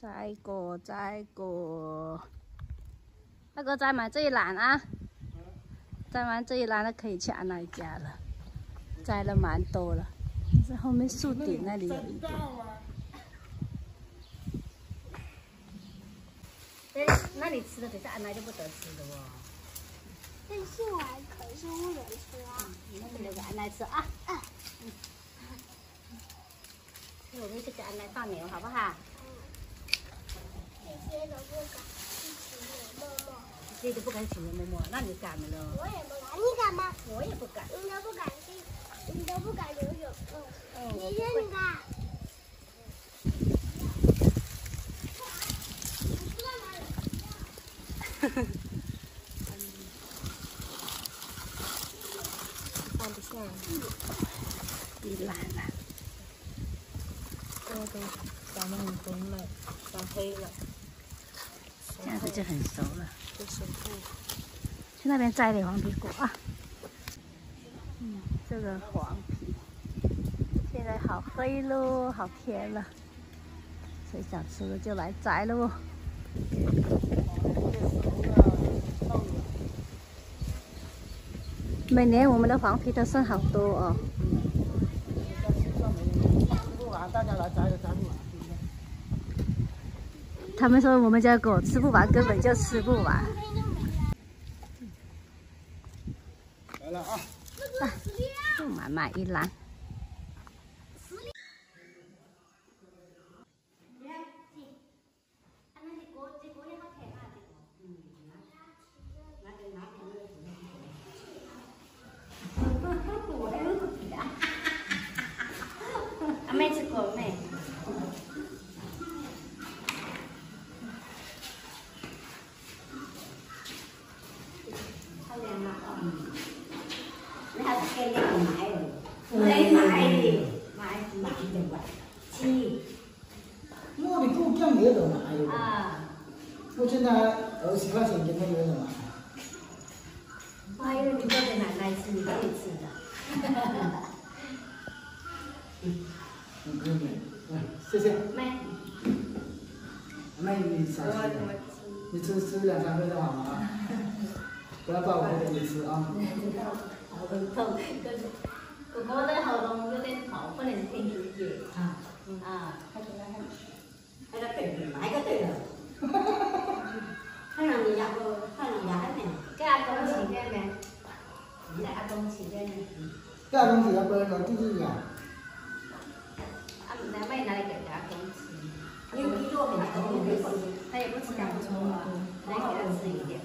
摘果，摘果，大哥摘满这一篮啊！摘完这一篮的可以去阿奶家了，摘了蛮多了。在后面树顶那里有一个。那你吃的，可是阿奶就不得吃的喔。这树啊，可是不能吃啊！你那边留给阿奶吃啊。我们去给阿奶放牛，好不好？这都不敢请人摸摸，那你敢不了？我也不敢，你敢吗？我也不敢。你都不敢去，你都不敢游泳。嗯，你看你看。放不下，你懒了。这都长得很红了，长黑了。着就很熟了，就熟去那边摘点黄皮果啊。嗯，这个黄。现在好黑喽，好甜了。谁想吃的就来摘喽。每年我们的黄皮都剩好多哦。嗯。吃不完，大家来摘就摘不完。他们说我们家狗吃不完，根本就吃不完。来了啊！满满一篮。好点嗯，你吃吃，嗯，两三个就好了不要抱我，我给你啊！喉咙痛，哥哥的喉咙有点痛，不能听音乐。啊啊！还出来还那个对个对头？哈让你养个，还让你养个给它东西给没？给它东西给没？给它东西也不能说拒绝呀。俺妹妹那里给它东西，因为鸡都不吃，它也不吃。给它吃一点。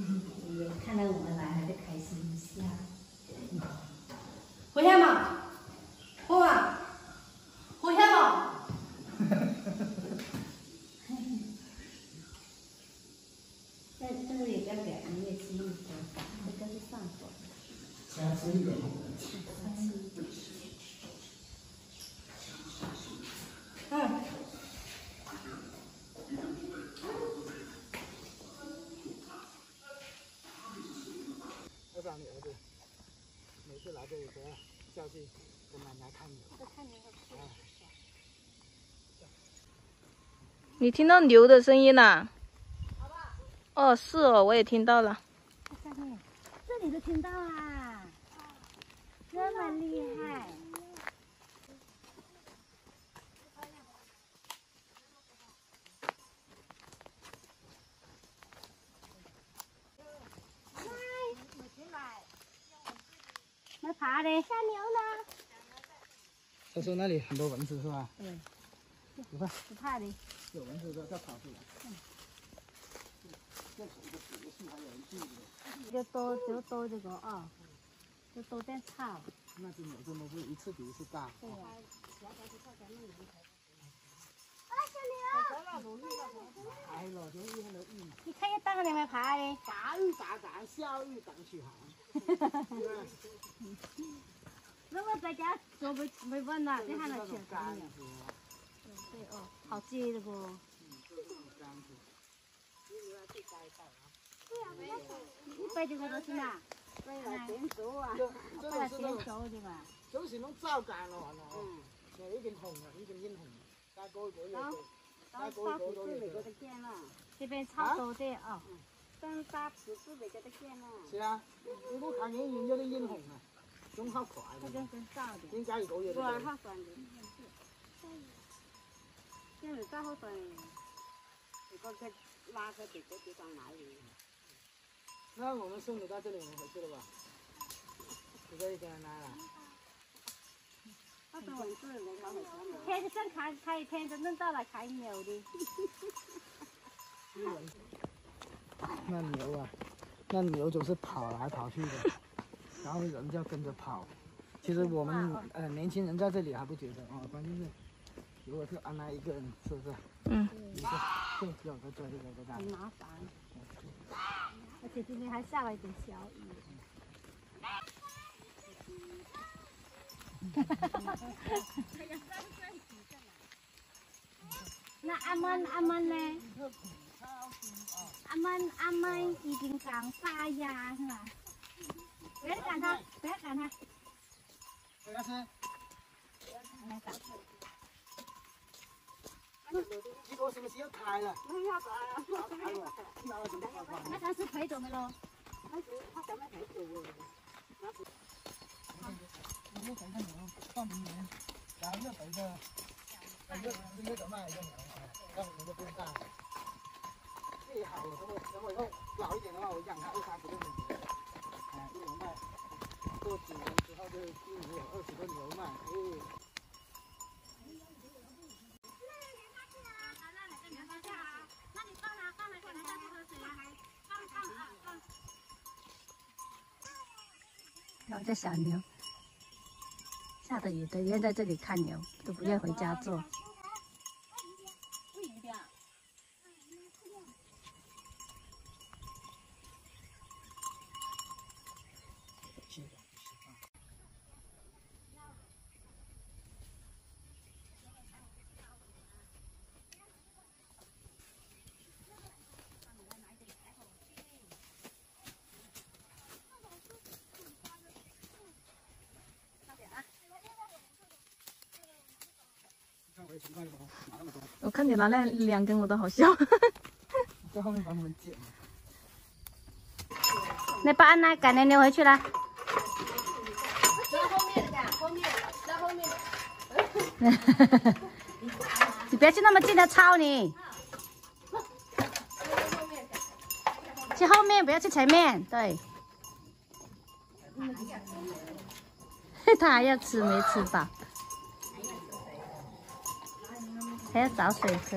看到我们来，还就开心一下。回来吗？喝吧。回来嘛。哈哈哈哈哈。这这是有点点，你也吃一口，再跟上火。先吃一个。你听到牛的声音啦？哦，是哦，我也听到了。这里都听到啊？这么厉害！爬的，山牛呢？他说那里很多蚊子是吧？对，不怕，不怕的。有蚊子都要跑出来。要多，就多这个啊，要多点草。那只有这么是一次比一次大。对啊，哎呦，就一那鱼。你看一当里面爬的。大鱼大蛋，小鱼当其行。那我在家做没没稳呐，你还能去干？对哦，好接的不？你背这个东西呐？背来煎熟啊，背来煎熟的嘛。就是弄糟干了，嗯，已经红了，已经腌红了，大哥，我。这边差不多的啊。三沙池是个的见了？是啊。我看见人有啲眼红啊，中好可爱。这家跟的。一点。这家也高一中好酸的。这里再好酸，你看看哪个几个地方哪里？那我们送你到这里，我们回去了吧？你可以进来啦。天天想看，看一天都弄到了看牛的。那牛啊，那牛总是跑来跑去的，然后人就要跟着跑。其实我们呃年轻人在这里还不觉得哦，关键是如果是安奶一个人，是不是？嗯。有在这里在这抓。很麻烦。而且今天还下了一点小雨。哈哈哈哈哈！那阿曼阿曼呢？阿曼阿曼已经长发芽吧？不要赶他，不要赶他。不要来个什么，时候开了？啊！那他是开走的喽？他明年，咱卖最好我等我等我，老一点的话，我养它二三十牛，哎，一年卖，过几年之后就一年有二十牛卖。哎，养那你放了，放了，去喝水放放啊！然后这小牛。下的雨都愿在这里看牛，都不愿回家做。我看你拿那两根我都好笑。在后面帮我们捡。来，把安娜赶娘娘回去了。走后面去，后后面。哈 你别去那么近，的超你。去后面，不要去前面。对。他还要吃，没吃饱。还要找水喝。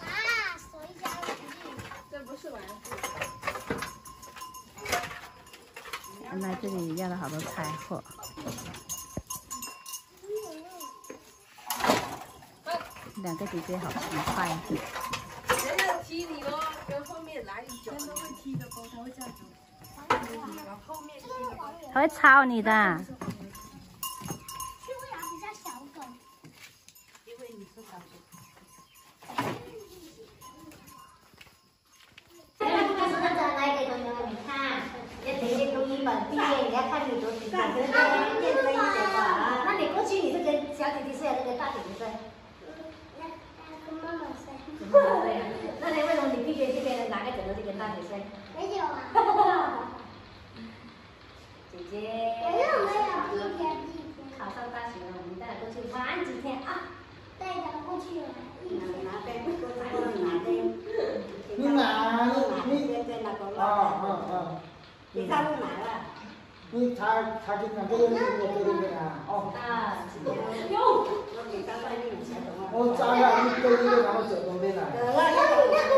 啊，谁这不是玩具。看这里，压了好多柴火。两个姐姐好奇怪。人家踢你喽，跟后面来一脚。真的会踢的包，他会这样走。后面。他会抄你的。没有啊！姐姐，我又没有一天，一天考上大学了，我们带过去玩几天啊，带他过去玩。你哪你你哪？你哪？你在哪个？你了？你他他今天，这个今天今天哦。啊，有。我我